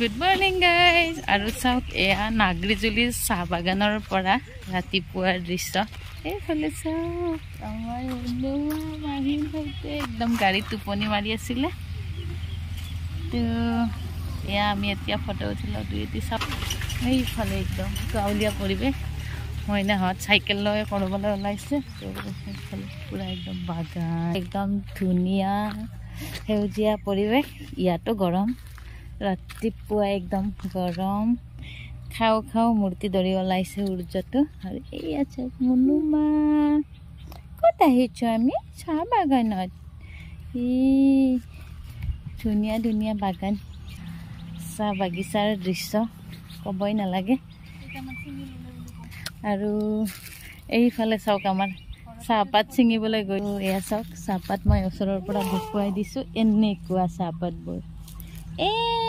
Good morning guys আৰু চাওক এয়া নাগৰিজুলিৰ চাহ বাগানৰ পৰা ৰাতিপুৱাৰ দৃশ্য। এইফালে চাওক আমাৰ একদম গাড়ীত টোপনি মাৰি আছিলে। তো এয়া আমি এতিয়া ফটো উঠিলোঁ দুই এটি চাওক এইফালে একদম গাঁৱলীয়া পৰিৱেশ। মইনাহঁত চাইকেল লৈ ক'ৰবালৈ ওলাইছে। সেইফালে পূৰা একদম বাগান একদম ধুনীয়া সেউজীয়া পৰিৱেশ। ইয়াতো গৰম। ৰাতিপুৱা একদম গৰম। খাওঁ খাওঁ মূৰ্তি ধৰি ওলাইছে সূৰ্যটো। আৰু এই আছে মুনুমা ক'ত আহিছোঁ আমি? চাহ বাগানত। ই ধুনীয়া ধুনীয়া বাগান। চাহ বাগিচাৰ দৃশ্য ক'বই নালাগে। আৰু এইফালে চাওক আমাৰ চাহপাত ছিঙিবলৈ গৈ এয়া চাওক চাহপাত মই ওচৰৰ পৰা দেখুৱাই দিছোঁ। এনেকুৱা চাহপাতবোৰ। এই